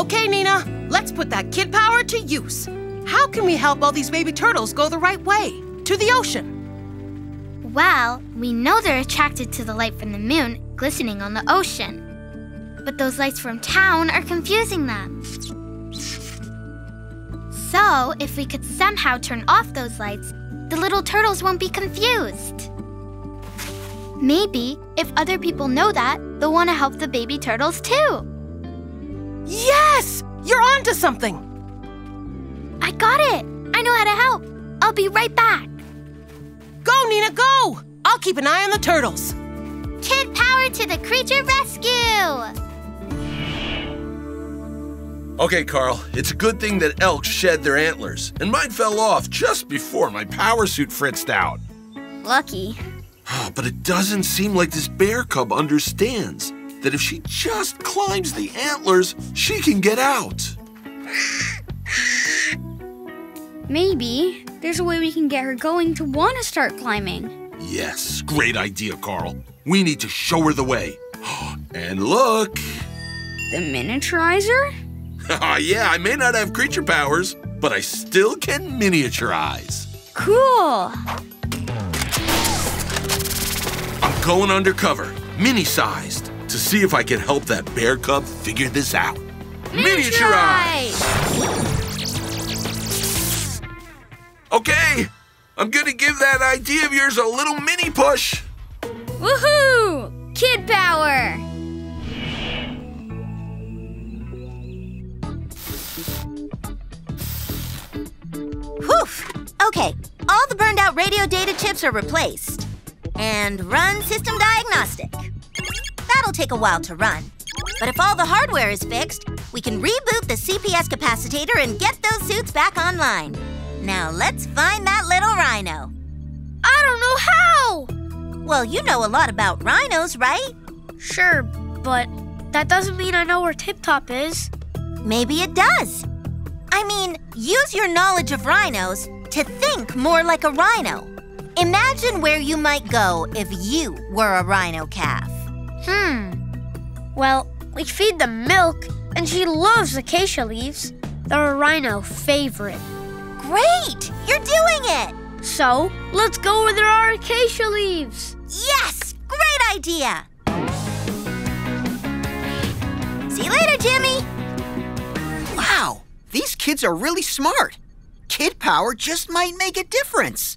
Okay, Nina, let's put that kid power to use. How can we help all these baby turtles go the right way? To the ocean? Well, we know they're attracted to the light from the moon glistening on the ocean. But those lights from town are confusing them. So, if we could somehow turn off those lights, the little turtles won't be confused. Maybe, if other people know that, they'll want to help the baby turtles too. Yes! You're onto something! I got it! I know how to help. I'll be right back. Go, Nina, go! I'll keep an eye on the turtles. Kid power to the creature rescue! Okay, Carl, it's a good thing that elks shed their antlers, and mine fell off just before my power suit fritzed out. Lucky. Ah, but it doesn't seem like this bear cub understands that if she just climbs the antlers, she can get out. Maybe there's a way we can get her going to want to start climbing. Yes, great idea, Carl. We need to show her the way. And look. The miniaturizer? yeah, I may not have creature powers, but I still can miniaturize. Cool. I'm going undercover, mini-sized, to see if I can help that bear cub figure this out. Miniaturize! Okay, I'm gonna give that idea of yours a little mini push. Woohoo! Kid power! Whew! Okay, all the burned out radio data chips are replaced. And run system diagnostic. That'll take a while to run. But if all the hardware is fixed, we can reboot the CPS capacitator and get those suits back online. Now let's find that little rhino. I don't know how! Well, you know a lot about rhinos, right? Sure, but that doesn't mean I know where Tip Top is. Maybe it does. I mean, use your knowledge of rhinos to think more like a rhino. Imagine where you might go if you were a rhino calf. Hmm. Well, we feed them milk, and she loves acacia leaves. They're a rhino favorite. Great! You're doing it! So, let's go where there are acacia leaves. Yes! Great idea! See you later, Jimmy! Wow, these kids are really smart. Kid power just might make a difference.